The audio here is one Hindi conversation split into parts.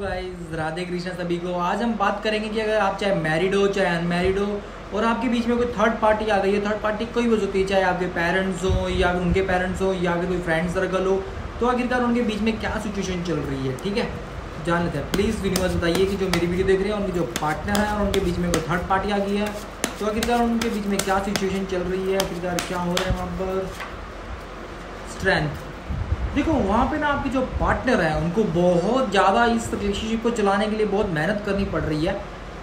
गाइस राधे कृष्ण सभी को। आज हम बात करेंगे कि अगर आप चाहे मैरिड हो, चाहे अनमैरिड हो, और आपके बीच में कोई थर्ड पार्टी आ गई है थर्ड पार्टी कोई भी होती है, चाहे आपके पेरेंट्स हो, या फिर उनके पेरेंट्स हो, या फिर कोई फ्रेंड सर्कल हो तो आखिरकार उनके बीच में क्या सिचुएशन चल रही है, ठीक है? जान लेते हैं। प्लीज़ यूनिवर्स बताइए कि जो मेरी वीडियो देख रहे हैं, उनके जो पार्टनर हैं, और उनके बीच में कोई थर्ड पार्टी आ गई है तो आखिरकार उनके बीच में क्या सिचुएशन चल रही है, आखिरकार क्या हो रहा है वहाँ पर? स्ट्रेंथ देखो, वहाँ पे ना आपके जो पार्टनर हैं, उनको बहुत ज़्यादा इस रिलेशनशिप को चलाने के लिए बहुत मेहनत करनी पड़ रही है।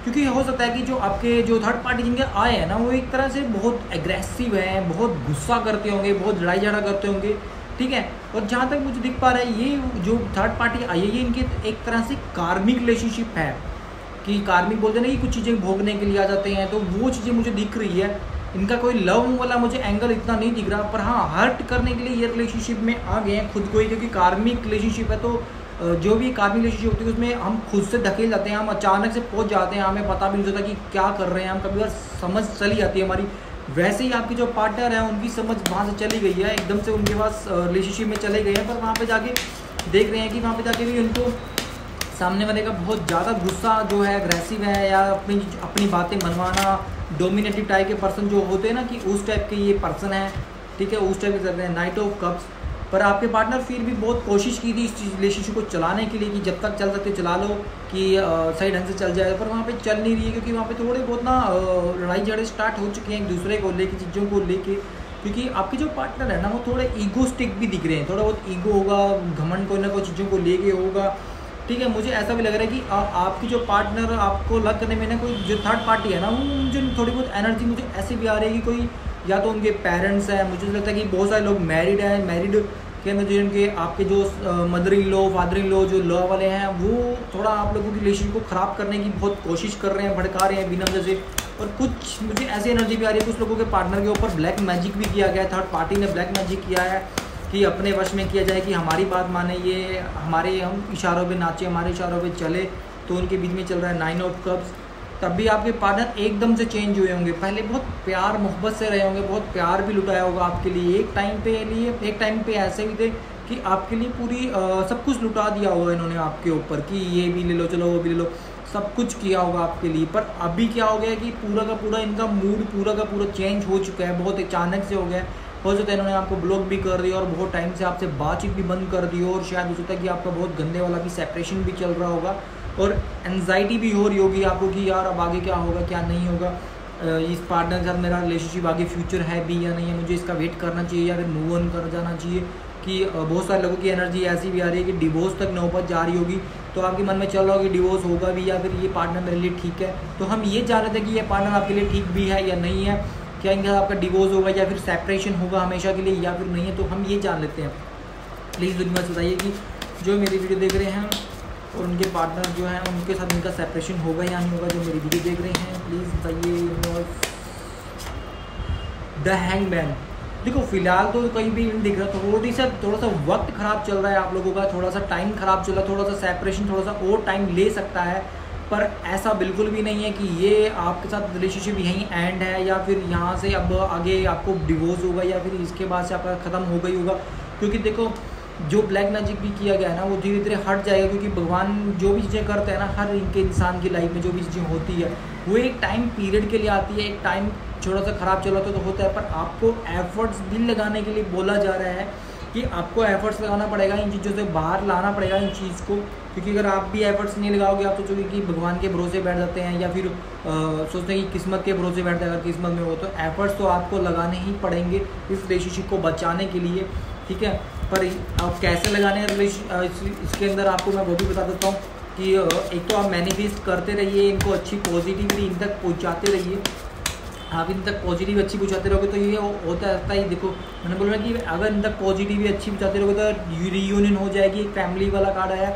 क्योंकि हो सकता है कि जो आपके जो थर्ड पार्टी जिनके आए हैं ना, वो एक तरह से बहुत एग्रेसिव हैं, बहुत गुस्सा करते होंगे, बहुत लड़ाई झगड़ा करते होंगे, ठीक है? और जहाँ तक मुझे दिख पा रहा है, ये जो थर्ड पार्टी आई है, ये इनके एक तरह से कार्मिक रिलेशनशिप है। कि कार्मिक बोलते हैं ना कि कुछ चीज़ें भोगने के लिए आ जाते हैं तो वो चीज़ें मुझे दिख रही है। इनका कोई लव वाला मुझे एंगल इतना नहीं दिख रहा, पर हाँ हर्ट करने के लिए ये रिलेशनशिप में आ गए हैं खुद को ही, क्योंकि कार्मिक रिलेशनशिप है तो जो भी कार्मिक रिलेशनशिप होती है, उसमें हम खुद से धकेल जाते हैं, हम अचानक से पहुँच जाते हैं, हमें पता भी नहीं चलता कि क्या कर रहे हैं, हम कभी बार समझ चली जाती है हमारी। वैसे ही आपकी जो पार्टनर है, उनकी समझ वहाँ से चली गई है, एकदम से उनके पास रिलेशनशिप में चले गए हैं, पर वहाँ पे जाके देख रहे हैं कि वहाँ पे जाके भी उनको सामने वाले का बहुत ज़्यादा गुस्सा जो है अग्रेसिव है, या अपनी अपनी बातें मनवाना डोमिनेटिव टाइप के पर्सन जो होते हैं ना कि उस टाइप के ये पर्सन है, ठीक है, उस टाइप के रहे हैं नाइट ऑफ़ कप्स पर आपके पार्टनर फिर भी बहुत कोशिश की थी इस रिलेशनशिप को चलाने के लिए कि जब तक चल सकते चला लो, कि सही ढंग से चल जाए। पर वहाँ पे चल नहीं रही है क्योंकि वहाँ पे थोड़े बहुत ना लड़ाई झगड़े स्टार्ट हो चुके हैं एक दूसरे को लेके, चीज़ों को लेके। क्योंकि आपके जो पार्टनर है ना, वो थोड़े ईगोस्टिक भी दिख रहे हैं। थोड़ा बहुत ईगो होगा, घमंड कोई ना कोई चीज़ों को लेके होगा। ठीक है मुझे ऐसा भी लग रहा है कि आ, आपकी जो पार्टनर आपको लग करने में ना कोई जो थर्ड पार्टी है ना वो मुझे थोड़ी बहुत एनर्जी मुझे ऐसे भी आ रही है कि कोई या तो उनके पेरेंट्स हैं मुझे लगता है कि बहुत सारे लोग मैरिड हैं मैरिड के अंदर जो इनके आपके जो mother in low father in लो जो लॉ वाले हैं वो थोड़ा आप लोगों की रिलेशन को ख़राब करने की बहुत कोशिश कर रहे हैं भड़का रहे हैं बिना वजह से। और कुछ मुझे ऐसी एनर्जी भी आ रही है कुछ लोगों के पार्टनर के ऊपर ब्लैक मैजिक भी किया गया है थर्ड पार्टी ने ब्लैक मैजिक किया है। कि अपने वश में किया जाए कि हमारी बात माने ये हमारे हम इशारों पे नाचे हमारे इशारों पे चले तो उनके बीच में चल रहा है नाइन ऑफ़ कप्स तब भी आपके पार्टनर एकदम से चेंज हुए होंगे। पहले बहुत प्यार मोहब्बत से रहे होंगे बहुत प्यार भी लुटाया होगा आपके लिए। एक टाइम पे लिए एक टाइम पे ऐसे भी थे कि आपके लिए पूरी आ, सब कुछ लुटा दिया होगा इन्होंने आपके ऊपर कि ये भी ले लो चलो वो भी ले लो। सब कुछ किया होगा आपके लिए। पर अभी क्या हो गया कि पूरा का पूरा इनका मूड पूरा का पूरा चेंज हो चुका है। बहुत अचानक से हो गया है। हो सकता है इन्होंने आपको ब्लॉक भी कर दिया और बहुत टाइम से आपसे बातचीत भी बंद कर दी और शायद हो सकता है कि आपका बहुत गंदे वाला भी सेपरेशन भी चल रहा होगा और एनजाइटी भी हो रही होगी आपको कि यार अब आगे क्या होगा, क्या नहीं होगा। इस पार्टनर के साथ मेरा रिलेशनशिप आगे फ्यूचर है भी या नहीं है, मुझे इसका वेट करना चाहिए या फिर मूव ऑन कर जाना चाहिए कि बहुत सारे लोगों की एनर्जी ऐसी भी आ रही है कि डिवोर्स तक नौबत जा रही होगी। तो आपके मन में चल रहा होगा कि डिवोर्स होगा भी या फिर ये पार्टनर मेरे लिए ठीक है। तो हम ये जान रहे थे कि ये पार्टनर आपके लिए ठीक भी है या नहीं है। क्या इनके साथ आपका डिवोर्स होगा या फिर सेपरेशन होगा हमेशा के लिए या फिर नहीं है तो हम ये जान लेते हैं। प्लीज़ यूनिवर्स बताइए कि जो मेरी वीडियो देख रहे हैं और उनके पार्टनर जो हैं, उनके साथ इनका सेपरेशन होगा या नहीं होगा, जो मेरी वीडियो देख रहे हैं प्लीज़ बताइए द हैंग मैन देखो, फ़िलहाल तो कहीं भी नहीं दिख रहा, थोड़ी सा, थोड़ा सा वक्त ख़राब चल रहा है आप लोगों का, थोड़ा सा टाइम ख़राब चल रहा है थोड़ा सा सेपरेशन थोड़ा सा और टाइम ले सकता है। पर ऐसा बिल्कुल भी नहीं है कि ये आपके साथ रिलेशनशिप यहीं एंड है या फिर यहाँ से अब आगे आपको डिवोर्स होगा या फिर इसके बाद से आपका ख़त्म हो गई होगा। क्योंकि देखो, जो ब्लैक मैजिक भी किया गया है ना, वो धीरे धीरे हट जाएगा क्योंकि भगवान जो भी चीज़ें करते हैं ना, हर इनके इंसान की लाइफ में जो भी चीज़ें होती है, वो एक टाइम पीरियड के लिए आती है, एक टाइम थोड़ा सा ख़राब चला तो होता है। पर आपको एफर्ट्स दिल लगाने के लिए बोला जा रहा है कि आपको एफर्ट्स लगाना पड़ेगा इन चीज़ों से बाहर लाना पड़ेगा इन चीज़ को। क्योंकि अगर आप भी एफर्ट्स नहीं लगाओगे, आप सोचोगे कि भगवान के भरोसे बैठ जाते हैं या फिर सोचते हैं कि किस्मत के भरोसे बैठते हैं अगर किस्मत में हो तो एफर्ट्स तो आपको लगाने ही पड़ेंगे इस रिलेशनशिप को बचाने के लिए। ठीक है? पर आप कैसे लगाने हैं इसके अंदर आपको मैं वो भी बता देता हूँ कि एक तो आप मैनिफेस्ट करते रहिए, इनको अच्छी पॉजिटिवली इन तक पहुँचाते रहिए। आप इन तक पॉजिटिव अच्छी पूछाते रहोगे तो ये होता रहता ही। देखो, मैंने बोला कि अगर इन तक पॉजिटिव अच्छी पूछाते रहोगे तो रीयूनियन हो जाएगी, एक फैमिली वाला कार्ड आया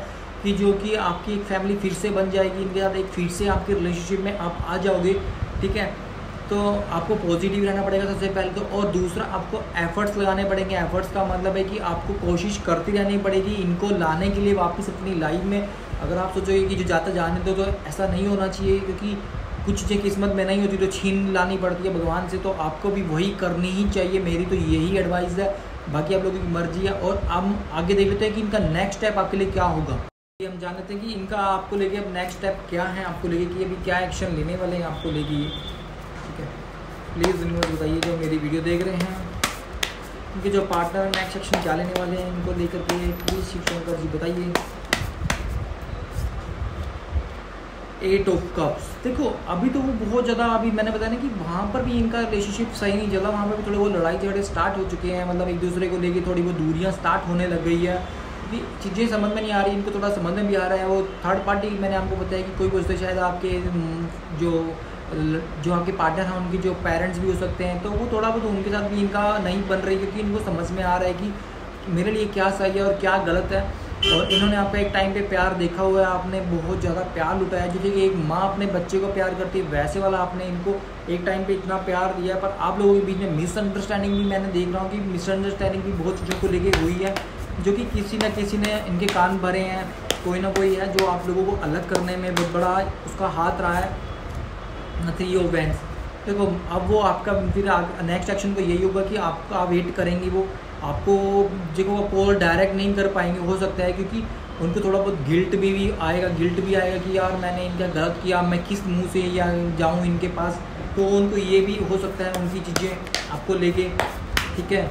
कि जो कि आपकी एक फैमिली फिर से बन जाएगी, इनके साथ एक फिर से आपके रिलेशनशिप में आप आ जाओगे, ठीक है? तो आपको पॉजिटिव रहना पड़ेगा सबसे पहले तो और दूसरा आपको एफर्ट्स लगाने पड़ेंगे। एफर्ट्स का मतलब है कि आपको कोशिश करती रहनी पड़ेगी, इनको लाने के लिए वापस अपनी लाइफ में। अगर आप सोचोगे कि जो जाता जाने दो तो ऐसा नहीं होना चाहिए, क्योंकि कुछ चीज़ें किस्मत में नहीं होती तो छीन लानी पड़ती है। भगवान से तो आपको भी वही करनी ही चाहिए। मेरी तो यही एडवाइस है। बाकी आप लोगों की मर्ज़ी है। और हम आगे देख लेते हैं कि इनका नेक्स्ट स्टेप आपके लिए क्या होगा। ये हम जान लेते हैं कि इनका आपको लेके अब नेक्स्ट स्टेप क्या है, आपको लेके कि अभी क्या एक्शन लेने वाले हैं आपको लेके ये। ठीक है? प्लीज़ इनको बताइए जो मेरी वीडियो देख रहे हैं। इनके जो पार्टनर नेक्स्ट एक्शन क्या लेने वाले हैं, इनको लेकर के प्लीज़ शिवशंकर जी बताइए। एट ऑफ़ कप्स देखो, अभी तो वो बहुत ज़्यादा, अभी मैंने बताया ना कि वहाँ पर भी इनका रिलेशनशिप सही नहीं चला, वहाँ पर भी थोड़े वो लड़ाई झगड़े स्टार्ट हो चुके हैं मतलब एक दूसरे को लेके थोड़ी वो दूरियाँ स्टार्ट होने लग गई है। चीज़ें समझ में नहीं आ रही, इनको थोड़ा समझ में भी आ रहा है। वो थर्ड पार्टी मैंने आपको बताया कि कोई बोलते शायद आपके जो जो आपके पार्टनर हैं, उनके जो पेरेंट्स भी हो सकते हैं तो वो थोड़ा बहुत उनके साथ भी इनका नहीं बन रही, क्योंकि इनको समझ में आ रहा है कि मेरे लिए क्या सही है और क्या गलत है। और इन्होंने आपका एक टाइम पे प्यार देखा हुआ है, आपने बहुत ज़्यादा प्यार लुटाया जैसे कि एक माँ अपने बच्चे को प्यार करती है, वैसे वाला आपने इनको एक टाइम पे इतना प्यार दिया पर आप लोगों के बीच में मिसअंडरस्टैंडिंग भी मैंने देख रहा हूँ कि मिसअंडरस्टैंडिंग भी बहुत चीज़ों को लेके हुई है, जो कि किसी न किसी ने इनके कान भरे हैं, कोई ना कोई है, जो आप लोगों को अलग करने में बहुत बड़ा उसका हाथ रहा है थ्री वैंस देखो, अब वो आपका, फिर नेक्स्ट एक्शन तो यही होगा कि आपका वेट करेंगी वो। आपको देखो वो कॉल डायरेक्ट नहीं कर पाएँगे हो सकता है क्योंकि उनको थोड़ा बहुत गिल्ट भी, भी आएगा गिल्ट भी आएगा कि यार मैंने इनका गलत किया मैं किस मुँह से या जाऊँ इनके पास। तो उनको ये भी हो सकता है उनकी चीज़ें आपको लेके ठीक है?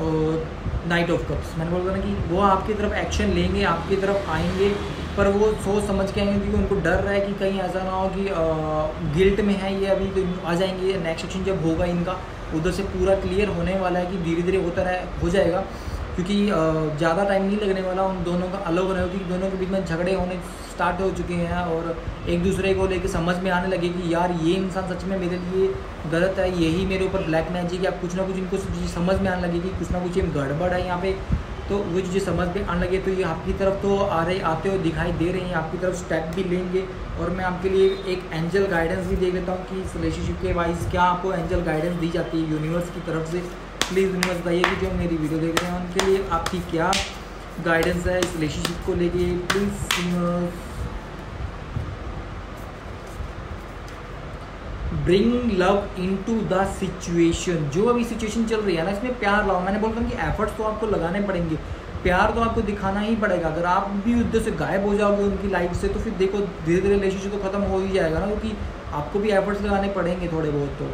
और नाइट ऑफ़ कप्स मैंने बोला ना कि वो आपकी तरफ़ एक्शन लेंगे आपकी तरफ़ आएँगे पर वो सोच समझ के आएँगे क्योंकि उनको डर रहा है कि कहीं ऐसा ना हो कि गिल्ट में है ये अभी तो आ जाएँगे नेक्स्ट एक्शन जब होगा इनका उधर से पूरा क्लियर होने वाला है कि धीरे धीरे होता रहे, हो जाएगा। क्योंकि ज़्यादा टाइम नहीं लगने वाला, उन दोनों का अलग होने क्योंकि दोनों के बीच में झगड़े होने स्टार्ट हो चुके हैं और एक दूसरे को लेकर समझ में आने लगे कि यार, ये इंसान सच में मेरे लिए गलत है, यही मेरे ऊपर ब्लैक मैजिक या कुछ ना कुछ इनको समझ में आने लगे कि कुछ ना कुछ गड़बड़ है यहाँ पे। तो वो चीज़ें समझ में आने लगे तो ये आपकी तरफ़ तो आ रहे, आते हुए दिखाई दे रहे हैं, आपकी तरफ़ स्टेप भी लेंगे। और मैं आपके लिए एक एंजल गाइडेंस भी दे देता हूँ कि इस रिलेशनशिप के वाइज क्या आपको एंजल गाइडेंस दी जाती है यूनिवर्स की तरफ़ से। प्लीज़ मुझे बताइए कि जो मेरी वीडियो देख रहे हैं, उनके लिए आपकी क्या गाइडेंस है इस रिलेशनशिप को लेके? Please bring love into the situation जो अभी सिचुएशन चल रही है ना, इसमें प्यार लाओ। मैंने बोलता हूँ कि एफर्ट्स तो आपको लगाने पड़ेंगे। प्यार तो आपको दिखाना ही पड़ेगा। अगर आप भी उधर से गायब हो जाओगे उनकी लाइफ से तो फिर देखो धीरे धीरे रिलेशनशिप तो खत्म हो ही जाएगा ना, क्योंकि आपको भी एफर्ट्स लगाने पड़ेंगे थोड़े बहुत तो।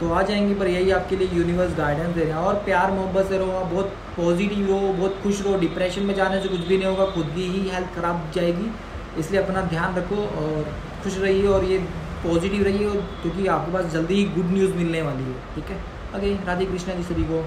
तो आ जाएँगे, पर यही आपके लिए यूनिवर्स गाइडेंस दे रहे हैं और प्यार मोहब्बत से रहो, बहुत पॉजिटिव रहो बहुत खुश रहो। डिप्रेशन में जाने से कुछ भी नहीं होगा, खुद की ही हेल्थ खराब जाएगी। इसलिए अपना ध्यान रखो और खुश रहिए और ये पॉजिटिव रहिए क्योंकि आपके पास जल्दी ही गुड न्यूज़ मिलने वाली है। ठीक है? अगे राधे कृष्णा जी सभी को